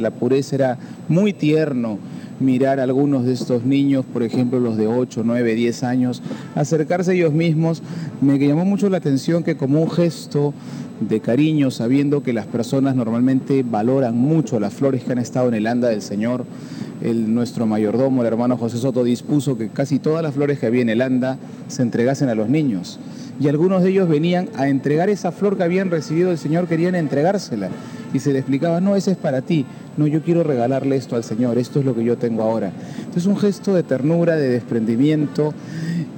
la pureza, era muy tierno mirar a algunos de estos niños, por ejemplo los de 8, 9, 10 años, acercarse a ellos mismos. Me llamó mucho la atención que como un gesto de cariño, sabiendo que las personas normalmente valoran mucho las flores que han estado en el anda del Señor, el, nuestro mayordomo, el hermano José Soto, dispuso que casi todas las flores que había en el anda se entregasen a los niños. Y algunos de ellos venían a entregar esa flor que habían recibido del Señor, querían entregársela. Y se le explicaba, no, ese es para ti. No, yo quiero regalarle esto al Señor, esto es lo que yo tengo ahora. Entonces un gesto de ternura, de desprendimiento,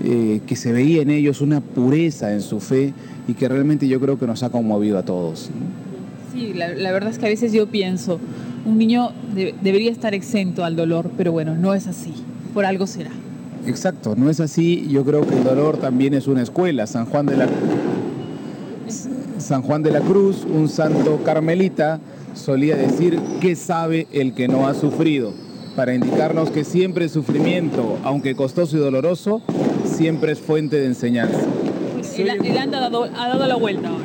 eh, que se veía en ellos una pureza en su fe y que realmente yo creo que nos ha conmovido a todos. Sí, la, verdad es que a veces yo pienso, un niño debería estar exento al dolor, pero bueno, no es así, por algo será. Exacto, no es así, yo creo que el dolor también es una escuela, San Juan de la, San Juan de la Cruz, un santo carmelita, solía decir, ¿qué sabe el que no ha sufrido? Para indicarnos que siempre el sufrimiento, aunque costoso y doloroso, siempre es fuente de enseñanza. El, ha dado la vuelta ahora.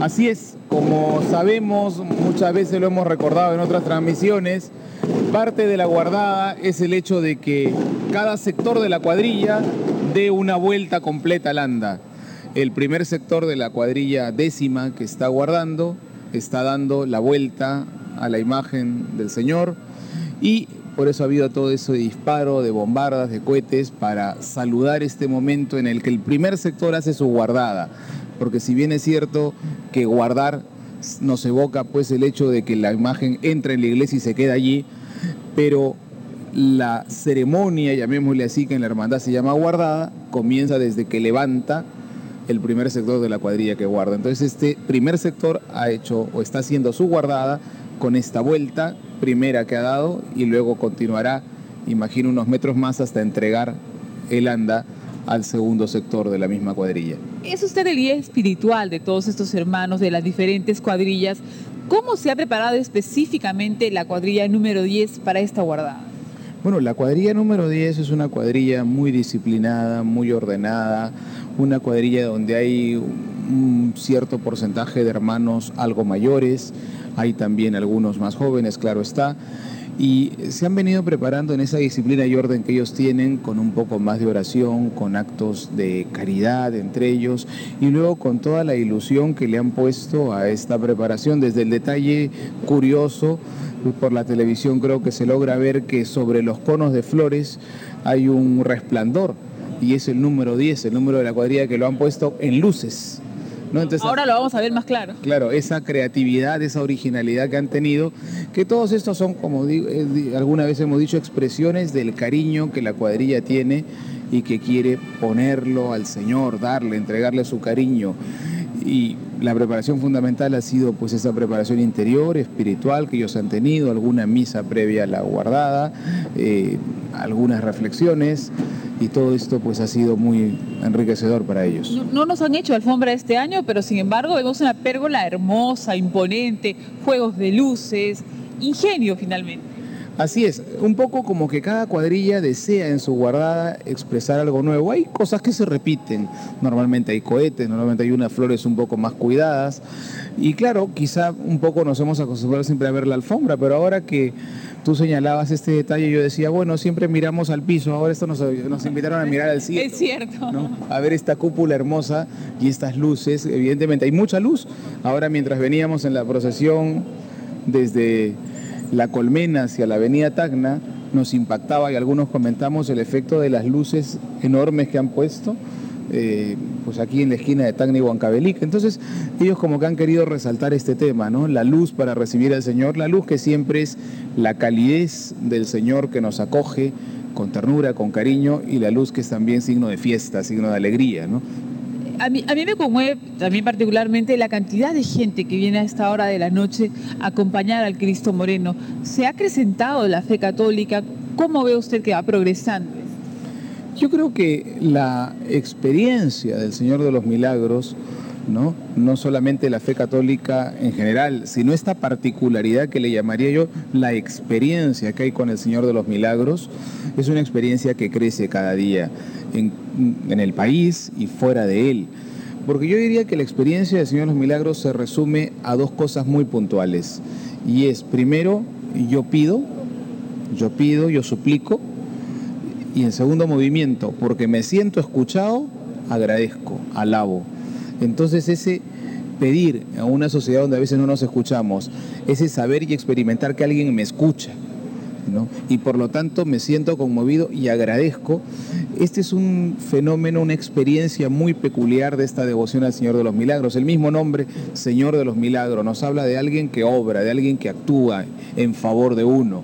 Así es, como sabemos, muchas veces lo hemos recordado en otras transmisiones, parte de la guardada es el hecho de que cada sector de la cuadrilla dé una vuelta completa al anda. El primer sector de la cuadrilla décima que está guardando está dando la vuelta a la imagen del Señor y por eso ha habido todo ese disparo de bombardas, de cohetes, para saludar este momento en el que el primer sector hace su guardada. Porque si bien es cierto que guardar nos evoca pues el hecho de que la imagen entra en la iglesia y se queda allí, pero la ceremonia, llamémosle así, que en la hermandad se llama guardada, comienza desde que levanta el primer sector de la cuadrilla que guarda. Entonces este primer sector ha hecho o está haciendo su guardada con esta vuelta primera que ha dado y luego continuará, imagino, unos metros más hasta entregar el anda al segundo sector de la misma cuadrilla. Es usted el guía espiritual de todos estos hermanos de las diferentes cuadrillas. ¿Cómo se ha preparado específicamente la cuadrilla número 10 para esta guardada? Bueno, la cuadrilla número 10 es una cuadrilla muy disciplinada, muy ordenada, una cuadrilla donde hay un cierto porcentaje de hermanos algo mayores, hay también algunos más jóvenes, claro está, y se han venido preparando en esa disciplina y orden que ellos tienen con un poco más de oración, con actos de caridad entre ellos y luego con toda la ilusión que le han puesto a esta preparación, desde el detalle curioso, por la televisión creo que se logra ver que sobre los conos de flores hay un resplandor y es el número 10, el número de la cuadrilla que lo han puesto en luces. Ahora lo vamos a ver más claro. Claro, esa creatividad, esa originalidad que han tenido, que todos estos son, como digo, eh, alguna vez hemos dicho, expresiones del cariño que la cuadrilla tiene y que quiere ponerlo al Señor, darle, entregarle su cariño. Y la preparación fundamental ha sido pues esa preparación interior, espiritual que ellos han tenido, alguna misa previa a la guardada, eh, algunas reflexiones y todo esto pues ha sido muy enriquecedor para ellos. No, nos han hecho alfombra este año, pero sin embargo vemos una pérgola hermosa, imponente, juegos de luces, ingenio finalmente. Así es, un poco como que cada cuadrilla desea en su guardada expresar algo nuevo. Hay cosas que se repiten, normalmente hay cohetes, normalmente hay unas flores un poco más cuidadas. Y claro, quizá un poco nos hemos acostumbrado siempre a ver la alfombra, pero ahora que tú señalabas este detalle, yo decía, bueno, siempre miramos al piso, ahora esto nos, invitaron a mirar al cielo. Es cierto. A ver esta cúpula hermosa y estas luces, evidentemente hay mucha luz. Ahora mientras veníamos en la procesión desde la Colmena hacia la avenida Tacna, nos impactaba y algunos comentamos el efecto de las luces enormes que han puesto eh, pues aquí en la esquina de Tacna y Huancavelica. Entonces, ellos como que han querido resaltar este tema, ¿no? La luz para recibir al Señor, la luz que siempre es la calidez del Señor que nos acoge con ternura, con cariño, y la luz que es también signo de fiesta, signo de alegría, ¿no? A mí, a mí, me conmueve también particularmente la cantidad de gente que viene a esta hora de la noche a acompañar al Cristo Moreno. ¿Se ha acrecentado la fe católica? ¿Cómo ve usted que va progresando? Yo creo que la experiencia del Señor de los Milagros, ¿no? no solamente la fe católica en general, sino esta particularidad que le llamaría yo la experiencia que hay con el Señor de los Milagros, es una experiencia que crece cada día en, en el país y fuera de él. Porque yo diría que la experiencia del Señor de los Milagros se resume a dos cosas muy puntuales. Y es, primero, yo pido, yo pido, yo suplico, y en segundo movimiento, porque me siento escuchado, agradezco, alabo. Entonces ese pedir a una sociedad donde a veces no nos escuchamos, ese saber y experimentar que alguien me escucha, y por lo tanto me siento conmovido y agradezco. Este es un fenómeno, una experiencia muy peculiar de esta devoción al Señor de los Milagros. El mismo nombre, Señor de los Milagros, nos habla de alguien que obra, de alguien que actúa en favor de uno.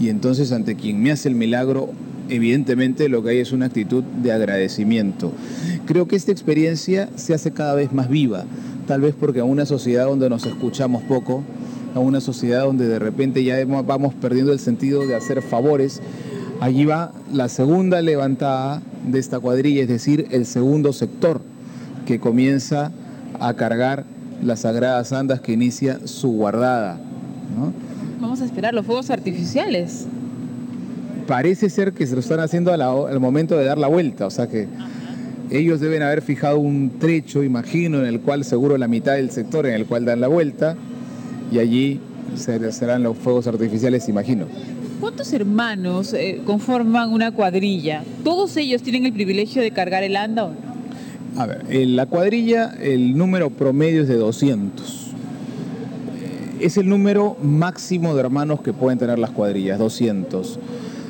Y entonces ante quien me hace el milagro, evidentemente lo que hay es una actitud de agradecimiento. Creo que esta experiencia se hace cada vez más viva, tal vez porque en una sociedad donde nos escuchamos poco, a una sociedad donde de repente ya vamos perdiendo el sentido de hacer favores. Allí va la segunda levantada de esta cuadrilla, es decir, el segundo sector que comienza a cargar las sagradas andas que inicia su guardada. Vamos a esperar los fuegos artificiales. Parece ser que se lo están haciendo al momento de dar la vuelta, o sea que ellos deben haber fijado un trecho, imagino, en el cual seguro la mitad del sector en el cual dan la vuelta y allí serán los fuegos artificiales, imagino. ¿Cuántos hermanos eh, conforman una cuadrilla? ¿Todos ellos tienen el privilegio de cargar el anda o no? A ver, en la cuadrilla el número promedio es de 200. Eh, es el número máximo de hermanos que pueden tener las cuadrillas, 200.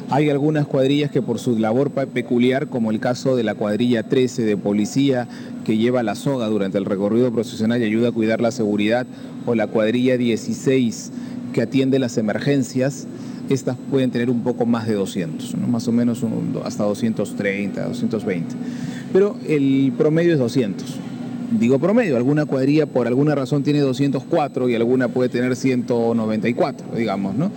Hay algunas cuadrillas que por su labor peculiar, como el caso de la cuadrilla 13 de policía, que lleva la soga durante el recorrido procesional y ayuda a cuidar la seguridad, o la cuadrilla 16 que atiende las emergencias, estas pueden tener un poco más de 200, más o menos hasta 230, 220. Pero el promedio es 200. Digo promedio, alguna cuadrilla por alguna razón tiene 204 y alguna puede tener 194, digamos, ¿no?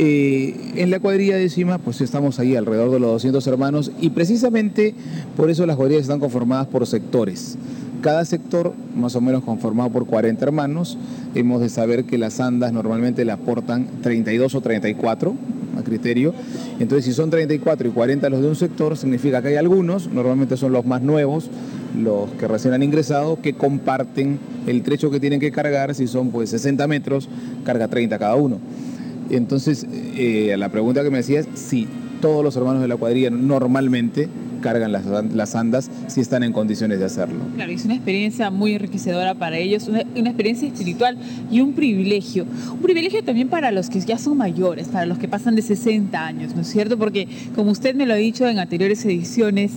Eh, en la cuadrilla décima, pues estamos ahí alrededor de los 200 hermanos y precisamente por eso las cuadrillas están conformadas por sectores. Cada sector, más o menos conformado por 40 hermanos, hemos de saber que las andas normalmente las portan 32 o 34 a criterio. Entonces, si son 34 y 40 los de un sector, significa que hay algunos, normalmente son los más nuevos, los que recién han ingresado, que comparten el trecho que tienen que cargar, si son pues 60 metros, carga 30 cada uno. Entonces, eh, la pregunta que me decías, si todos los hermanos de la cuadrilla normalmente cargan las, las, andas si están en condiciones de hacerlo. Claro, es una experiencia muy enriquecedora para ellos, una, una, experiencia espiritual y un privilegio. Un privilegio también para los que ya son mayores, para los que pasan de 60 años, ¿no es cierto? Porque como usted me lo ha dicho en anteriores ediciones,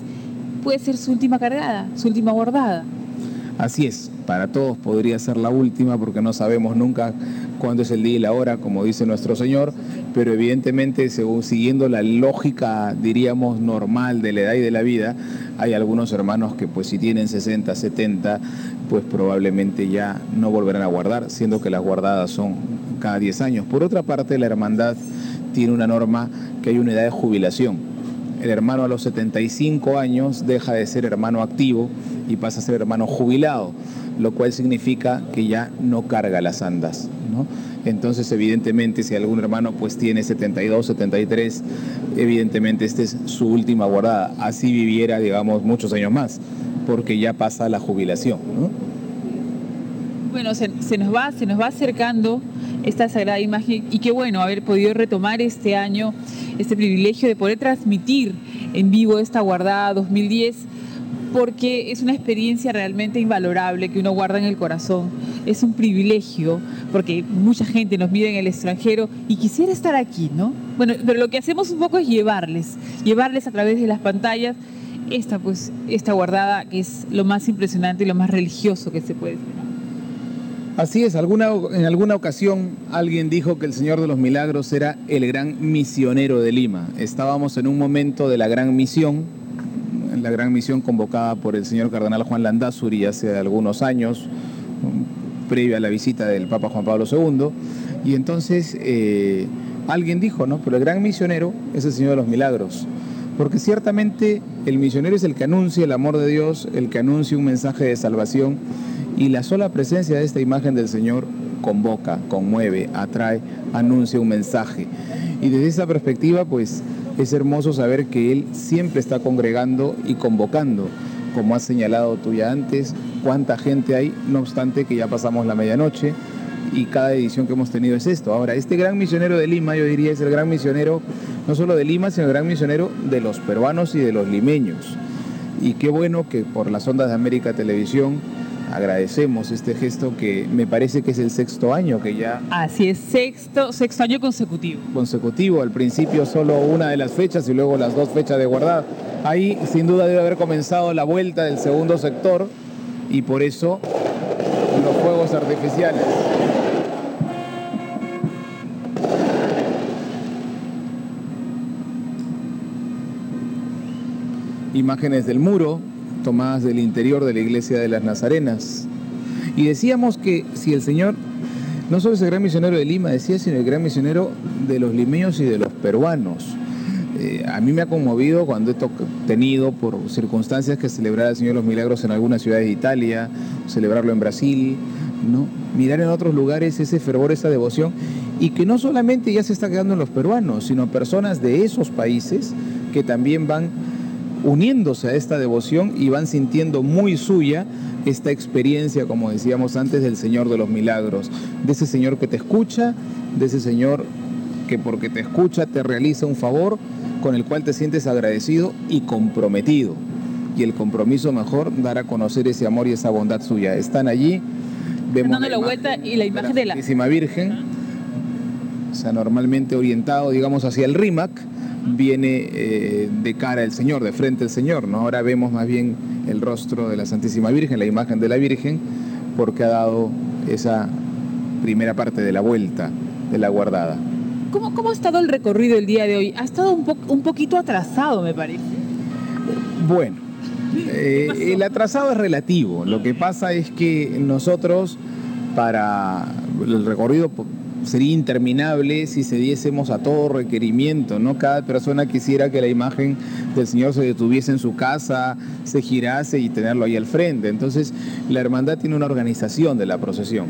puede ser su última cargada, su última bordada. Así es, para todos podría ser la última porque no sabemos nunca cuándo es el día y la hora, como dice nuestro Señor, pero evidentemente, según siguiendo la lógica, diríamos, normal de la edad y de la vida, hay algunos hermanos que pues si tienen 60, 70, pues probablemente ya no volverán a guardar, siendo que las guardadas son cada 10 años. Por otra parte, la hermandad tiene una norma que hay una edad de jubilación. El hermano a los 75 años deja de ser hermano activo y pasa a ser hermano jubilado lo cual significa que ya no carga las andas. Entonces, evidentemente, si algún hermano pues tiene 72, 73, evidentemente esta es su última guardada. Así viviera, digamos, muchos años más, porque ya pasa la jubilación. Bueno, se, nos va, se nos va acercando esta sagrada imagen y qué bueno haber podido retomar este año este privilegio de poder transmitir en vivo esta guardada 2010 porque es una experiencia realmente invalorable que uno guarda en el corazón. Es un privilegio, porque mucha gente nos mira en el extranjero y quisiera estar aquí, ¿no? Bueno, pero lo que hacemos un poco es llevarles, llevarles a través de las pantallas esta, pues, esta guardada que es lo más impresionante y lo más religioso que se puede esperar. Así es, alguna, en alguna ocasión alguien dijo que el Señor de los Milagros era el gran misionero de Lima. Estábamos en un momento de la gran misión, la gran misión convocada por el señor cardenal Juan Landazuri hace algunos años, previa a la visita del Papa Juan Pablo II. Y entonces eh, alguien dijo, ¿no? Pero el gran misionero es el Señor de los Milagros. Porque ciertamente el misionero es el que anuncia el amor de Dios, el que anuncia un mensaje de salvación. Y la sola presencia de esta imagen del Señor convoca, conmueve, atrae, anuncia un mensaje. Y desde esa perspectiva, pues es hermoso saber que Él siempre está congregando y convocando, como has señalado tú ya antes, cuánta gente hay, no obstante que ya pasamos la medianoche y cada edición que hemos tenido es esto. Ahora, este gran misionero de Lima, yo diría, es el gran misionero no solo de Lima, sino el gran misionero de los peruanos y de los limeños. Y qué bueno que por las ondas de América Televisión agradecemos este gesto que me parece que es el sexto año que ya... Así es, sexto, sexto año consecutivo. Consecutivo, al principio solo una de las fechas y luego las dos fechas de guardada. Ahí sin duda debe haber comenzado la vuelta del segundo sector y por eso los fuegos artificiales. Imágenes del muro tomadas del interior de la iglesia de las Nazarenas. Y decíamos que si el Señor no solo es el gran misionero de Lima, decía, sino el gran misionero de los limeños y de los peruanos. Eh, a mí me ha conmovido cuando he tenido por circunstancias que celebrar al Señor los Milagros en algunas ciudades de Italia, celebrarlo en Brasil, ¿no? mirar en otros lugares ese fervor, esa devoción, y que no solamente ya se está quedando en los peruanos, sino personas de esos países que también van uniéndose a esta devoción y van sintiendo muy suya esta experiencia, como decíamos antes, del Señor de los Milagros, de ese Señor que te escucha, de ese Señor que porque te escucha te realiza un favor con el cual te sientes agradecido y comprometido. Y el compromiso mejor dar a conocer ese amor y esa bondad suya. Están allí, vemos la, vuelta y la imagen de la, Santísima Virgen, o sea, normalmente orientado, digamos, hacia el RIMAC, viene eh, de cara el Señor, de frente el Señor, ¿no? Ahora vemos más bien el rostro de la Santísima Virgen, la imagen de la Virgen, porque ha dado esa primera parte de la vuelta de la guardada. ¿Cómo, cómo ha estado el recorrido el día de hoy? Ha estado un, un poquito atrasado, me parece. Bueno, eh, el atrasado es relativo. Lo que pasa es que nosotros, para el recorrido sería interminable si se diésemos a todo requerimiento, ¿no? Cada persona quisiera que la imagen del Señor se detuviese en su casa, se girase y tenerlo ahí al frente. Entonces, la hermandad tiene una organización de la procesión.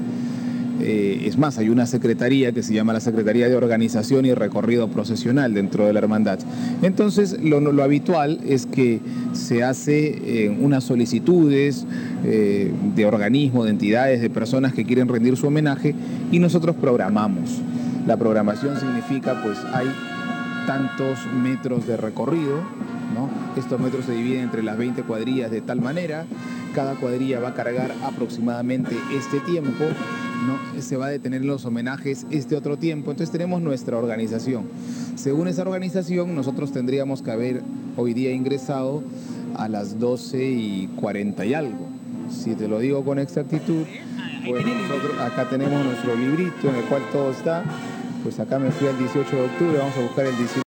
Eh, es más, hay una secretaría que se llama la Secretaría de Organización y Recorrido Procesional dentro de la hermandad. Entonces, lo, habitual es que se hace eh, unas solicitudes eh, de organismos, de entidades, de personas que quieren rendir su homenaje y nosotros programamos. La programación significa, pues, hay tantos metros de recorrido. Estos metros se dividen entre las 20 cuadrillas de tal manera, cada cuadrilla va a cargar aproximadamente este tiempo ¿no? se va a detener en los homenajes este otro tiempo. Entonces tenemos nuestra organización. Según esa organización, nosotros tendríamos que haber hoy día ingresado a las 12 y 40 y algo. Si te lo digo con exactitud, pues acá tenemos nuestro librito en el cual todo está. Pues acá me fui al 18 de octubre, vamos a buscar el 18.